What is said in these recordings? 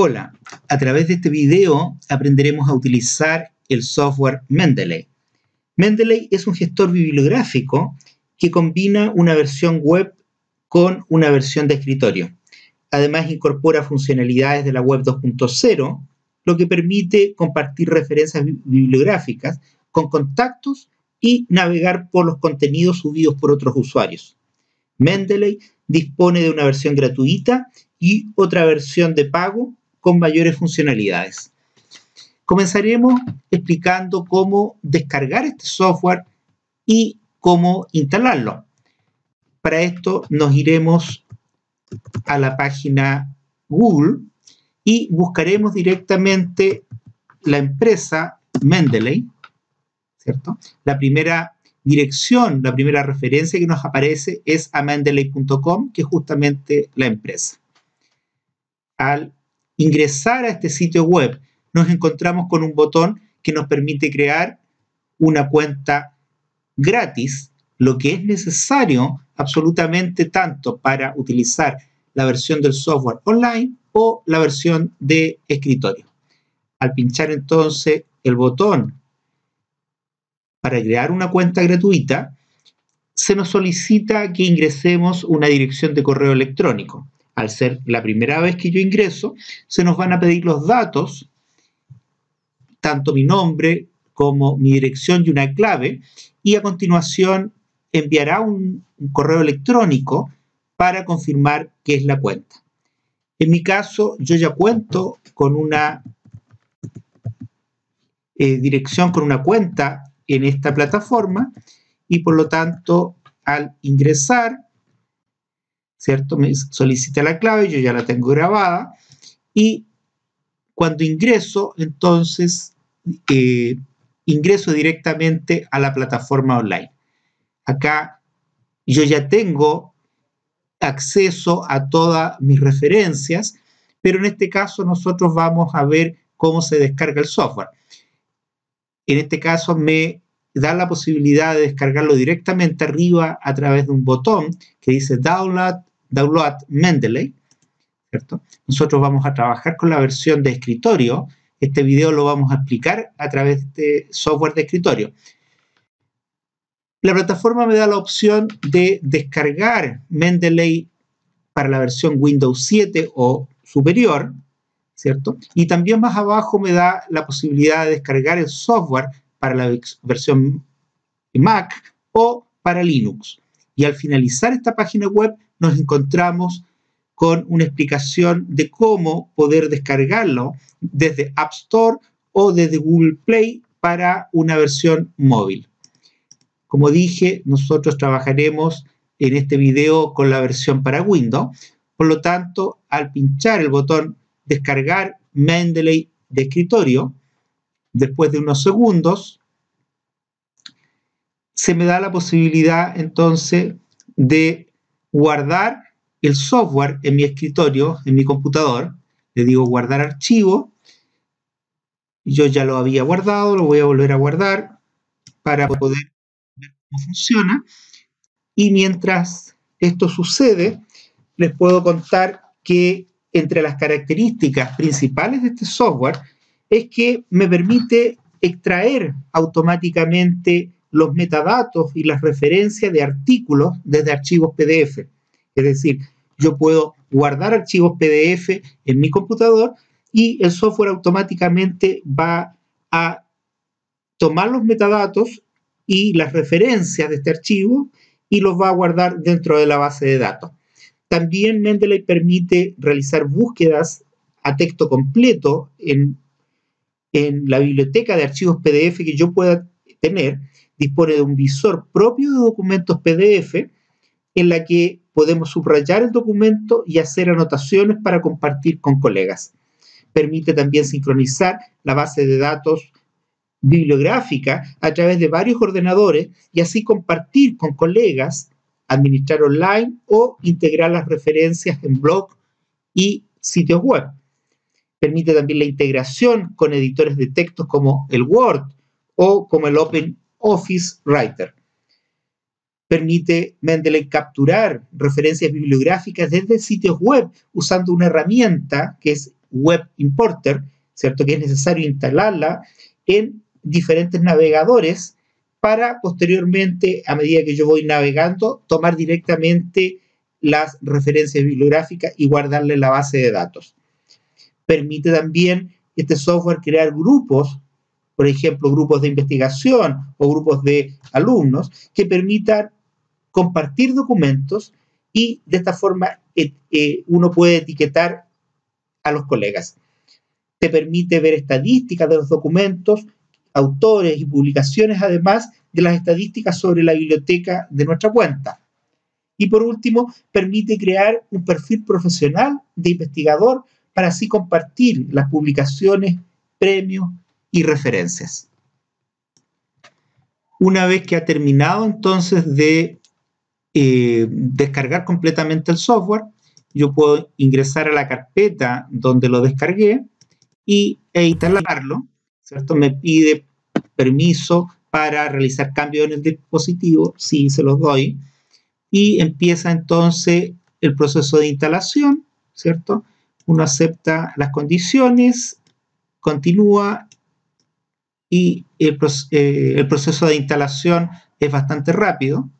Hola, a través de este video aprenderemos a utilizar el software Mendeley. Mendeley es un gestor bibliográfico que combina una versión web con una versión de escritorio. Además incorpora funcionalidades de la web 2.0, lo que permite compartir referencias bibliográficas con contactos y navegar por los contenidos subidos por otros usuarios. Mendeley dispone de una versión gratuita y otra versión de pago con mayores funcionalidades. Comenzaremos explicando cómo descargar este software y cómo instalarlo. Para esto nos iremos a la página Google y buscaremos directamente la empresa Mendeley, ¿cierto? La primera dirección, la primera referencia que nos aparece es a mendeley.com, que es justamente la empresa. Al ingresar a este sitio web, nos encontramos con un botón que nos permite crear una cuenta gratis, lo que es necesario absolutamente tanto para utilizar la versión del software online o la versión de escritorio. Al pinchar entonces el botón para crear una cuenta gratuita, se nos solicita que ingresemos una dirección de correo electrónico al ser la primera vez que yo ingreso, se nos van a pedir los datos, tanto mi nombre como mi dirección y una clave, y a continuación enviará un, correo electrónico para confirmar que es la cuenta. En mi caso, yo ya cuento con una eh, dirección, con una cuenta en esta plataforma y por lo tanto al ingresar ¿cierto? Me solicita la clave, yo ya la tengo grabada y cuando ingreso, entonces eh, ingreso directamente a la plataforma online. Acá yo ya tengo acceso a todas mis referencias, pero en este caso nosotros vamos a ver cómo se descarga el software. En este caso me da la posibilidad de descargarlo directamente arriba a través de un botón que dice Download Download Mendeley, ¿cierto? Nosotros vamos a trabajar con la versión de escritorio. Este video lo vamos a explicar a través de software de escritorio. La plataforma me da la opción de descargar Mendeley para la versión Windows 7 o superior, ¿cierto? Y también más abajo me da la posibilidad de descargar el software para la versión Mac o para Linux. Y al finalizar esta página web nos encontramos con una explicación de cómo poder descargarlo desde App Store o desde Google Play para una versión móvil. Como dije, nosotros trabajaremos en este video con la versión para Windows. Por lo tanto, al pinchar el botón descargar Mendeley de escritorio, después de unos segundos, se me da la posibilidad entonces de guardar el software en mi escritorio, en mi computador. Le digo guardar archivo. Yo ya lo había guardado, lo voy a volver a guardar para poder ver cómo funciona. Y mientras esto sucede, les puedo contar que entre las características principales de este software es que me permite extraer automáticamente los metadatos y las referencias de artículos desde archivos PDF. Es decir, yo puedo guardar archivos PDF en mi computador y el software automáticamente va a tomar los metadatos y las referencias de este archivo y los va a guardar dentro de la base de datos. También Mendeley permite realizar búsquedas a texto completo en, en la biblioteca de archivos PDF que yo pueda tener dispone de un visor propio de documentos PDF en la que podemos subrayar el documento y hacer anotaciones para compartir con colegas. Permite también sincronizar la base de datos bibliográfica a través de varios ordenadores y así compartir con colegas, administrar online o integrar las referencias en blog y sitios web. Permite también la integración con editores de textos como el Word o como el Open Office Writer. Permite Mendeley capturar referencias bibliográficas desde sitios web usando una herramienta que es Web Importer, ¿cierto? Que es necesario instalarla en diferentes navegadores para posteriormente, a medida que yo voy navegando, tomar directamente las referencias bibliográficas y guardarle la base de datos. Permite también este software crear grupos, por ejemplo, grupos de investigación o grupos de alumnos, que permitan compartir documentos y de esta forma eh, eh, uno puede etiquetar a los colegas. Te permite ver estadísticas de los documentos, autores y publicaciones, además de las estadísticas sobre la biblioteca de nuestra cuenta. Y por último, permite crear un perfil profesional de investigador para así compartir las publicaciones, premios y referencias. Una vez que ha terminado entonces de eh, descargar completamente el software, yo puedo ingresar a la carpeta donde lo descargué y, e instalarlo, ¿cierto? Me pide permiso para realizar cambios en el dispositivo, sí, se los doy, y empieza entonces el proceso de instalación, ¿cierto? Uno acepta las condiciones, continúa y el, eh, el proceso de instalación es bastante rápido.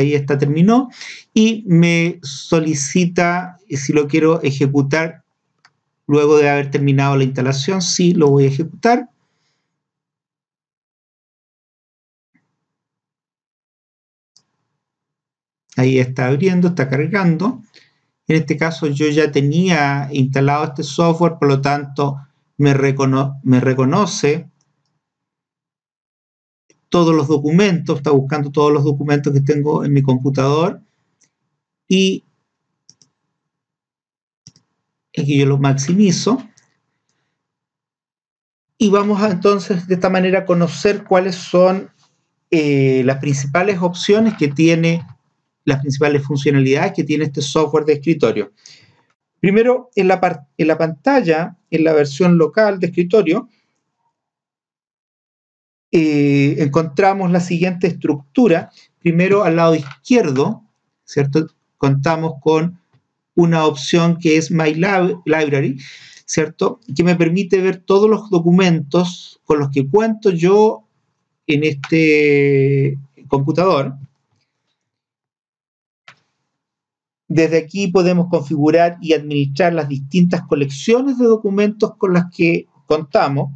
ahí está, terminó, y me solicita si lo quiero ejecutar luego de haber terminado la instalación, sí, lo voy a ejecutar. Ahí está abriendo, está cargando. En este caso yo ya tenía instalado este software, por lo tanto me, reconoce todos los documentos, está buscando todos los documentos que tengo en mi computador y aquí yo los maximizo y vamos a entonces de esta manera conocer cuáles son eh, las principales opciones que tiene, las principales funcionalidades que tiene este software de escritorio. Primero, en la, pantalla, en la versión local de escritorio, eh, encontramos la siguiente estructura. Primero, al lado izquierdo, ¿cierto? Contamos con una opción que es My Library, ¿cierto? Que me permite ver todos los documentos con los que cuento yo en este computador. Desde aquí podemos configurar y administrar las distintas colecciones de documentos con las que contamos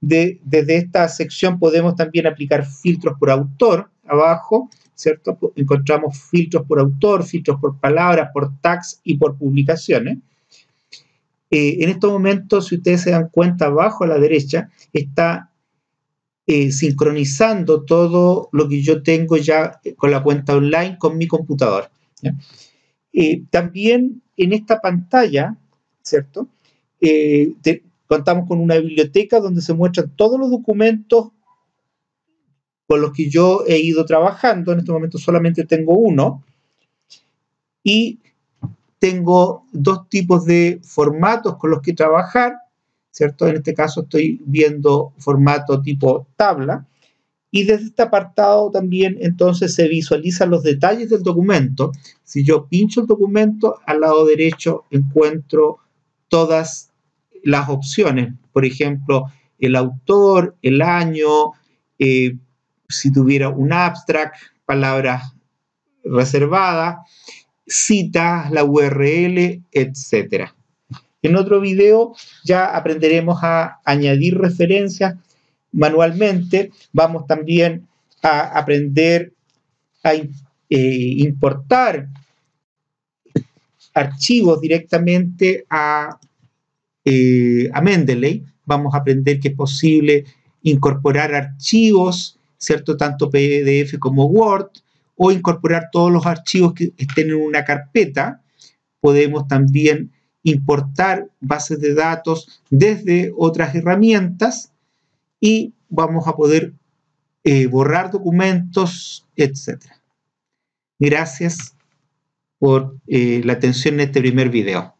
desde esta sección podemos también aplicar filtros por autor, abajo, ¿cierto? Encontramos filtros por autor, filtros por palabras, por tags y por publicaciones. Eh, en estos momentos, si ustedes se dan cuenta, abajo a la derecha está eh, sincronizando todo lo que yo tengo ya con la cuenta online con mi computador. Eh, también en esta pantalla, ¿cierto? Contamos con una biblioteca donde se muestran todos los documentos con los que yo he ido trabajando. En este momento solamente tengo uno. Y tengo dos tipos de formatos con los que trabajar, ¿cierto? En este caso estoy viendo formato tipo tabla. Y desde este apartado también entonces se visualizan los detalles del documento. Si yo pincho el documento, al lado derecho encuentro todas las opciones, por ejemplo, el autor, el año, eh, si tuviera un abstract, palabras reservadas, citas, la URL, etc. En otro video ya aprenderemos a añadir referencias manualmente. Vamos también a aprender a eh, importar archivos directamente a eh, a Mendeley, vamos a aprender que es posible incorporar archivos, ¿cierto? Tanto PDF como Word, o incorporar todos los archivos que estén en una carpeta. Podemos también importar bases de datos desde otras herramientas y vamos a poder eh, borrar documentos, etc. Gracias por eh, la atención en este primer video.